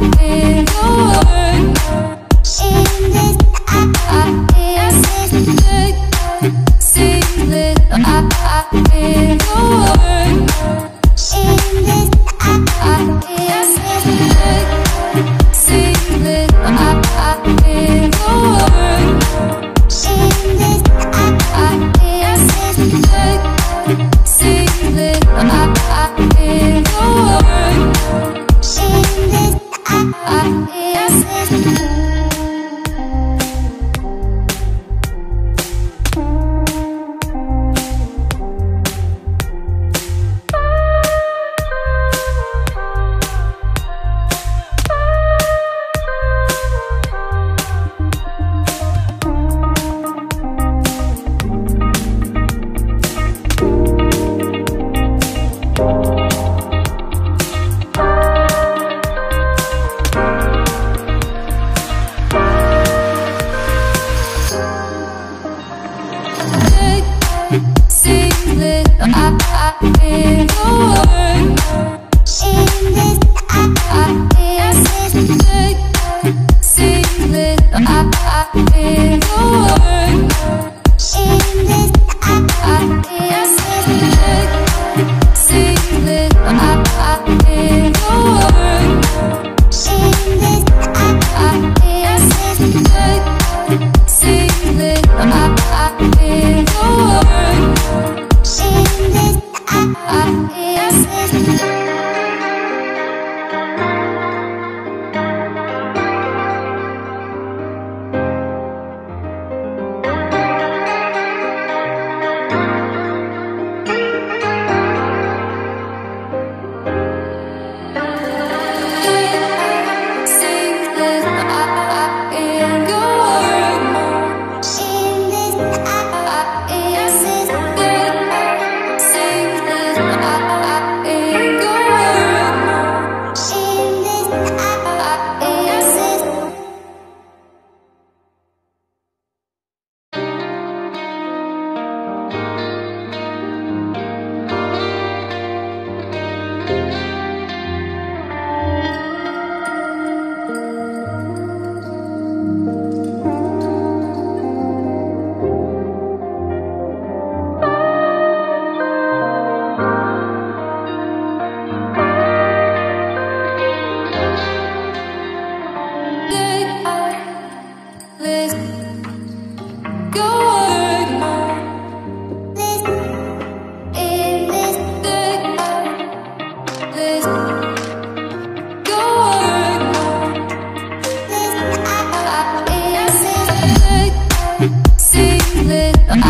in your Sing it, I, I, I,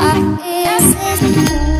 I is,